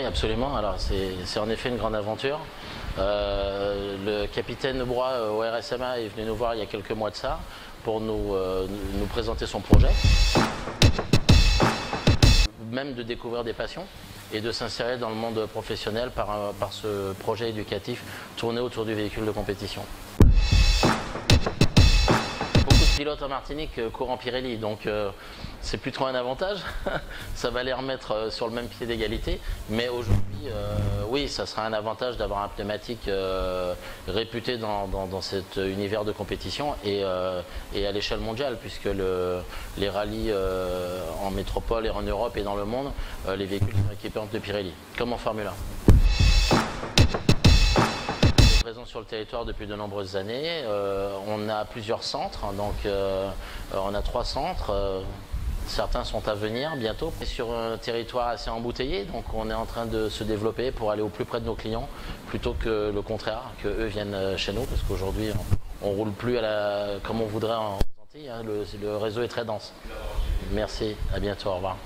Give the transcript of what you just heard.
absolument. Alors c'est en effet une grande aventure. Euh, le capitaine Brois euh, au RSMA est venu nous voir il y a quelques mois de ça pour nous, euh, nous présenter son projet. Même de découvrir des passions et de s'insérer dans le monde professionnel par, par ce projet éducatif tourné autour du véhicule de compétition pilotes en Martinique courent en Pirelli, donc c'est plus trop un avantage. ça va les remettre sur le même pied d'égalité. Mais aujourd'hui, oui, ça sera un avantage d'avoir un pneumatique euh, réputé dans, cet univers de compétition et, euh, à l'échelle mondiale, puisque les rallyes euh, en métropole et en Europe et dans le monde, les véhicules sont équipés de Pirelli, comme en Formule 1 présent sur le territoire depuis de nombreuses années. on a plusieurs centres, hein, donc on a trois centres. Certains sont à venir bientôt. Sur un territoire assez embouteillé, donc on est en train de se développer pour aller au plus près de nos clients, plutôt que le contraire, que eux viennent euh, chez nous, parce qu'aujourd'hui on, ne roule plus à la, comme on voudrait en. Hein. le, réseau est très dense. Merci, à bientôt, au revoir.